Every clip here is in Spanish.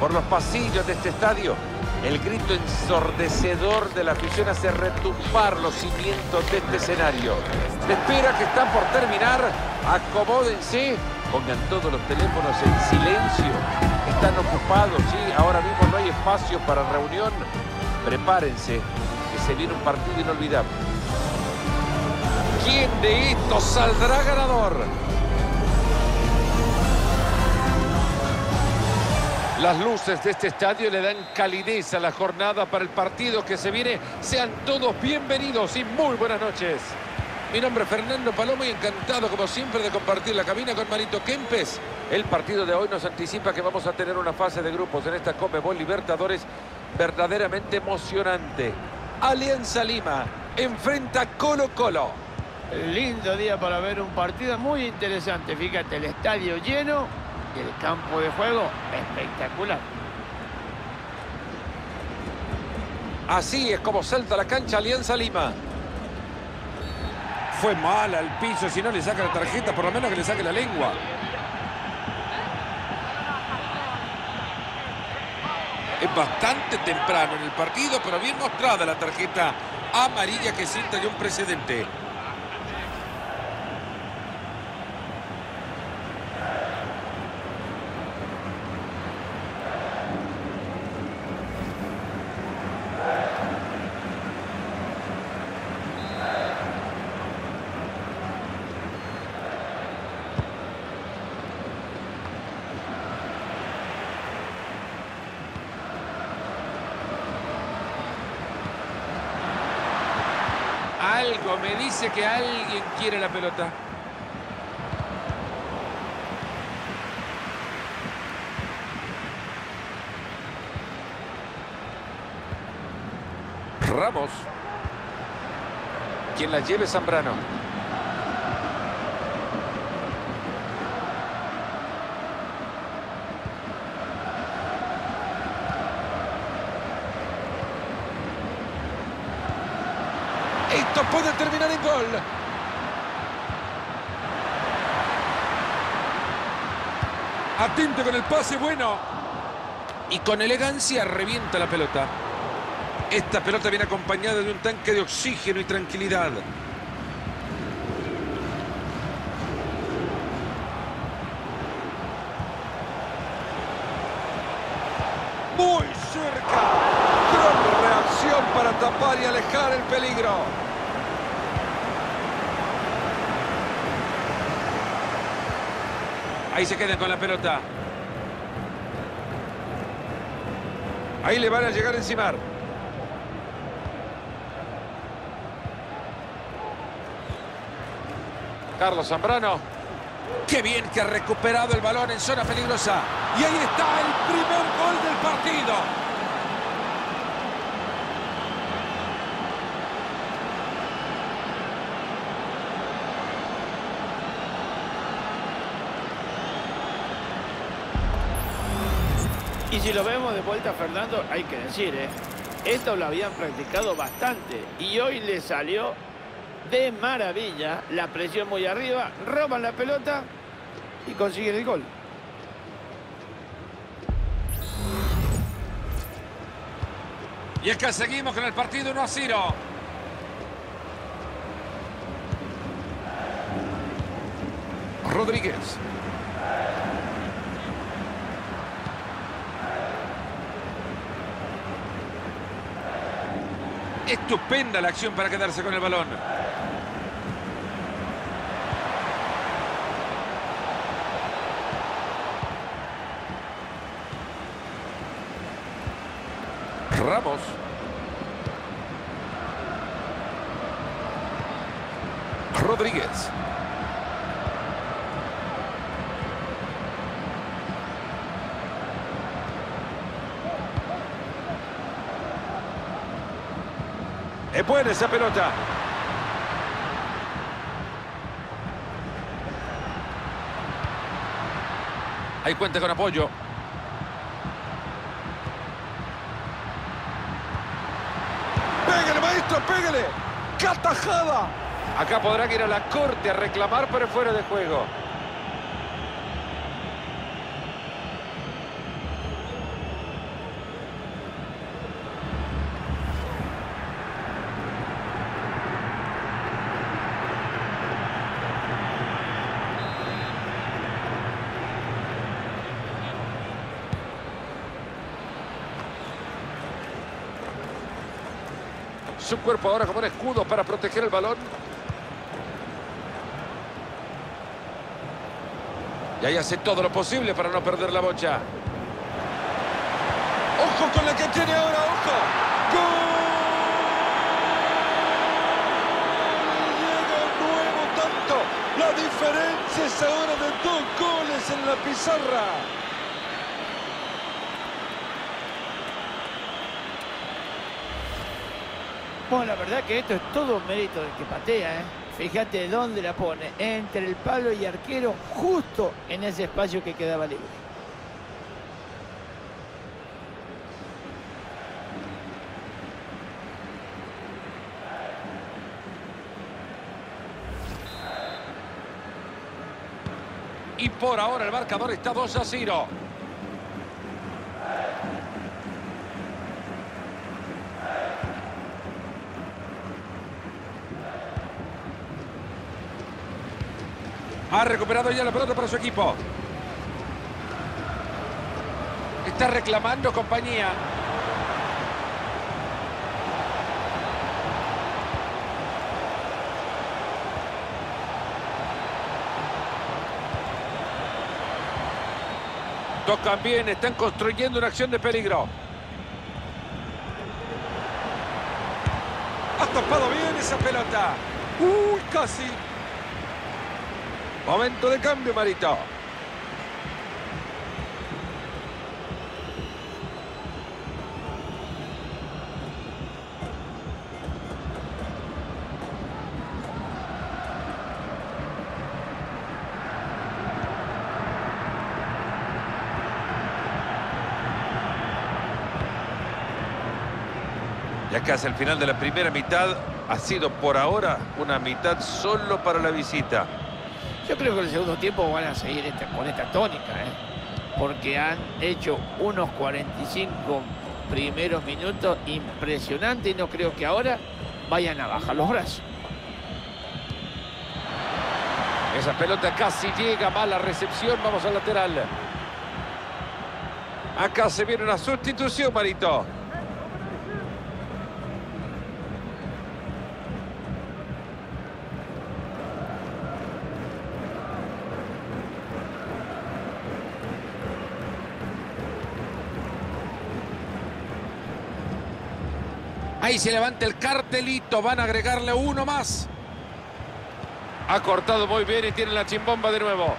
Por los pasillos de este estadio, el grito ensordecedor de la afición hace retumbar los cimientos de este escenario. Se espera que están por terminar. Acomódense. Pongan todos los teléfonos en silencio. Están ocupados, sí. Ahora mismo no hay espacio para reunión. Prepárense, que se viene un partido inolvidable. ¿Quién de estos saldrá ganador? Las luces de este estadio le dan calidez a la jornada para el partido que se viene. Sean todos bienvenidos y muy buenas noches. Mi nombre es Fernando Palomo y encantado como siempre de compartir la cabina con Marito Kempes. El partido de hoy nos anticipa que vamos a tener una fase de grupos en esta Comebol Libertadores verdaderamente emocionante. Alianza Lima enfrenta Colo Colo. Lindo día para ver un partido muy interesante. Fíjate, el estadio lleno el campo de juego espectacular. Así es como salta la cancha Alianza Lima. Fue mal al piso, si no le saca la tarjeta, por lo menos que le saque la lengua. Es bastante temprano en el partido, pero bien mostrada la tarjeta amarilla que sienta de un precedente. Me dice que alguien quiere la pelota. Ramos. Quien la lleve Zambrano. Esto puede terminar en Atento con el pase bueno. Y con elegancia revienta la pelota. Esta pelota viene acompañada de un tanque de oxígeno y tranquilidad. Muy cerca. Gran reacción para tapar y alejar el peligro. Ahí se quedan con la pelota. Ahí le van a llegar a encimar. Carlos Zambrano. Qué bien que ha recuperado el balón en zona peligrosa. Y ahí está el primer gol del partido. Si lo vemos de vuelta, Fernando, hay que decir, ¿eh? Esto lo habían practicado bastante y hoy le salió de maravilla. La presión muy arriba, roban la pelota y consiguen el gol. Y que seguimos con el partido 1 a 0. Rodríguez. Estupenda la acción para quedarse con el balón. Ramos. Rodríguez. Es buena esa pelota. Ahí cuenta con apoyo. ¡Pégale, maestro, pégale! ¡Catajada! Acá podrán ir a la corte a reclamar, pero fuera de juego. Su cuerpo ahora como un escudo para proteger el balón. Y ahí hace todo lo posible para no perder la bocha. Ojo con la que tiene ahora, ojo. ¡Gol! Llega un nuevo tanto. La diferencia es ahora de dos goles en la pizarra. Bueno, la verdad que esto es todo un mérito del que patea, ¿eh? Fíjate dónde la pone, entre el palo y arquero, justo en ese espacio que quedaba libre. Y por ahora el marcador está 2 a 0. Ha recuperado ya la pelota para su equipo. Está reclamando compañía. Tocan bien, están construyendo una acción de peligro. Ha tapado bien esa pelota. Uy, casi. Momento de cambio, Marito. Ya casi al final de la primera mitad ha sido por ahora una mitad solo para la visita. Yo creo que en el segundo tiempo van a seguir esta- con esta tónica, ¿eh? porque han hecho unos 45 primeros minutos impresionantes y no creo que ahora vayan a bajar los brazos. Esa pelota casi llega, mala recepción, vamos al lateral. Acá se viene una sustitución, Marito. Ahí se levanta el cartelito, van a agregarle uno más. Ha cortado muy bien y tiene la chimbomba de nuevo.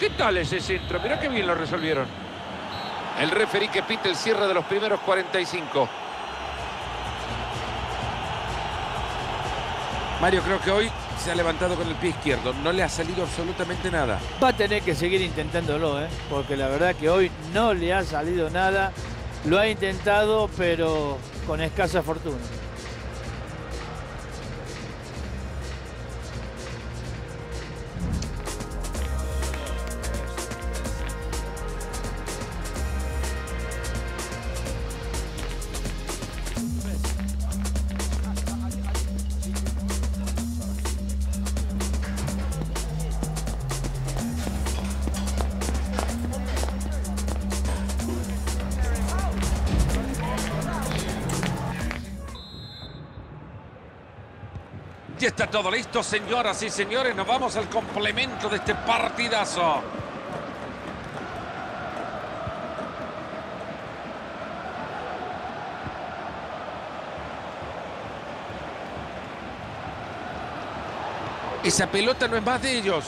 ¿Qué tal ese centro? Mirá qué bien lo resolvieron. El referí que pita el cierre de los primeros 45. Mario, creo que hoy se ha levantado con el pie izquierdo. No le ha salido absolutamente nada. Va a tener que seguir intentándolo, ¿eh? porque la verdad que hoy no le ha salido nada. Lo ha intentado, pero con escasa fortuna. Está todo listo, señoras y señores. Nos vamos al complemento de este partidazo. Esa pelota no es más de ellos.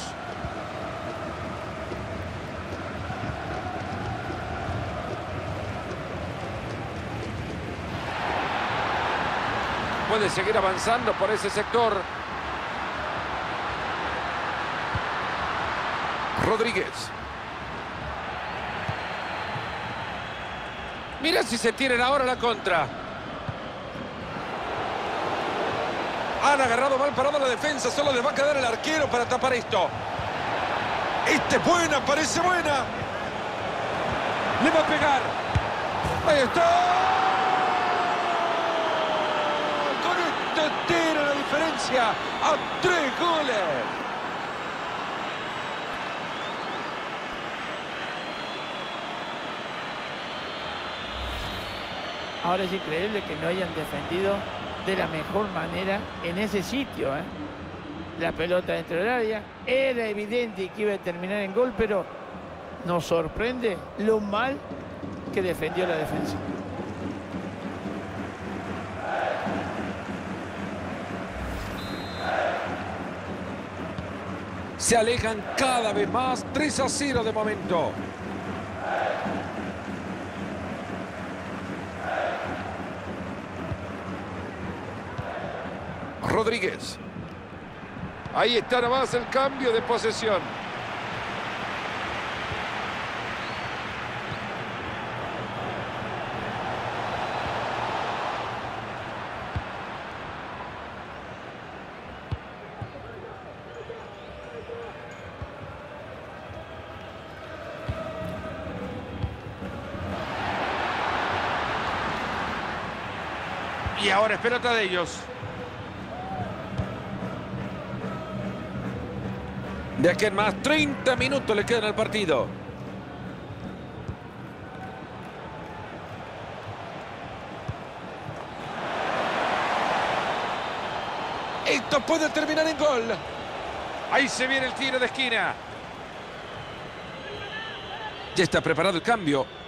Puede seguir avanzando por ese sector. Rodríguez. Mira si se tienen ahora la contra. Han agarrado mal parado la defensa. Solo les va a quedar el arquero para tapar esto. Esta es buena, parece buena. Le va a pegar. Ahí está. Con tira la diferencia a tres goles. Ahora es increíble que no hayan defendido de la mejor manera en ese sitio. ¿eh? La pelota dentro del área. Era evidente que iba a terminar en gol, pero nos sorprende lo mal que defendió la defensa. Se alejan cada vez más. 3 a 0 de momento. Rodríguez. Ahí está nomás el cambio de posesión. Y ahora es pelota de ellos. De aquí más, 30 minutos le quedan al partido. Esto puede terminar en gol. Ahí se viene el tiro de esquina. Ya está preparado el cambio.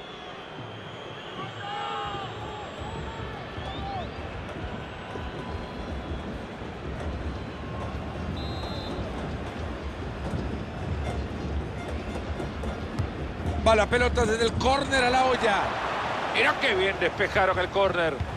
Va la pelota desde el córner a la olla. Mira qué bien despejaron el córner.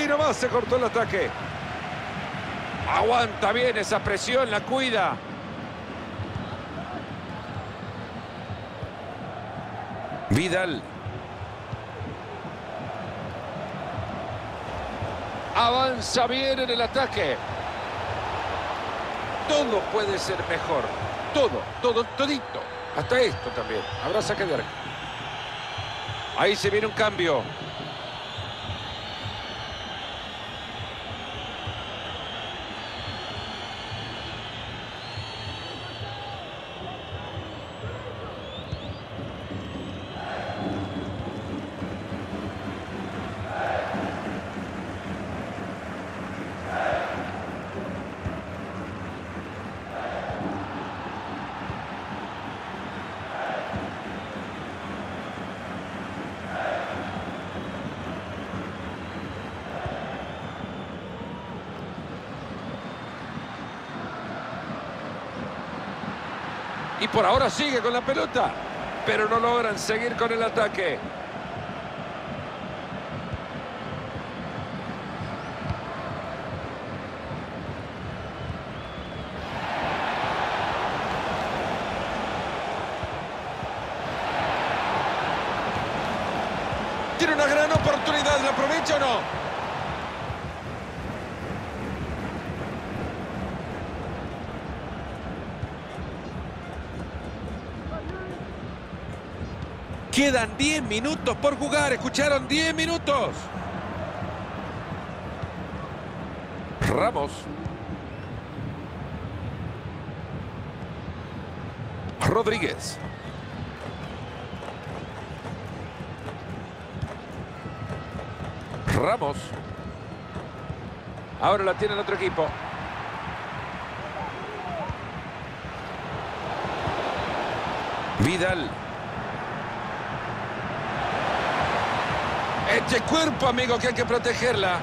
Ahí nomás se cortó el ataque. Aguanta bien esa presión, la cuida. Vidal. Avanza bien en el ataque. Todo puede ser mejor. Todo, todo, todito. Hasta esto también. Habrá saque de arco. Ahí se viene un cambio. Por ahora sigue con la pelota. Pero no logran seguir con el ataque. Tiene una gran oportunidad. ¿La aprovecha o no? Quedan 10 minutos por jugar. ¿Escucharon? 10 minutos. Ramos. Rodríguez. Ramos. Ahora la tiene el otro equipo. Vidal. Este cuerpo, amigo, que hay que protegerla.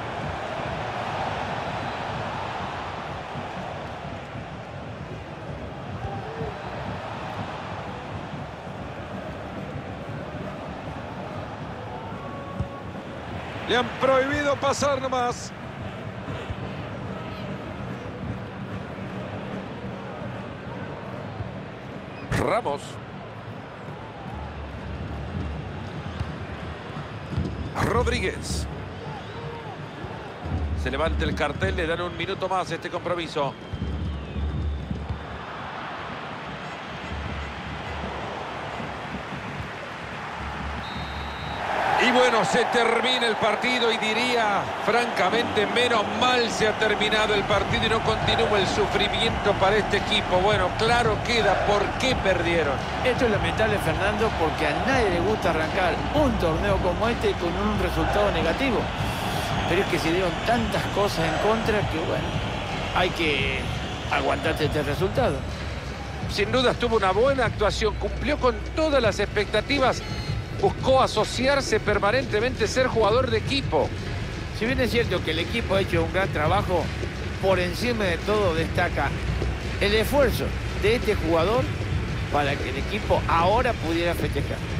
Le han prohibido pasar nomás. Ramos. Rodríguez. Se levanta el cartel, le dan un minuto más este compromiso. Bueno, se termina el partido y diría, francamente, menos mal se ha terminado el partido y no continúa el sufrimiento para este equipo. Bueno, claro queda por qué perdieron. Esto es lamentable, Fernando, porque a nadie le gusta arrancar un torneo como este con un resultado negativo. Pero es que se dieron tantas cosas en contra que, bueno, hay que aguantarse este resultado. Sin duda tuvo una buena actuación, cumplió con todas las expectativas buscó asociarse permanentemente, ser jugador de equipo. Si bien es cierto que el equipo ha hecho un gran trabajo, por encima de todo destaca el esfuerzo de este jugador para que el equipo ahora pudiera festejar.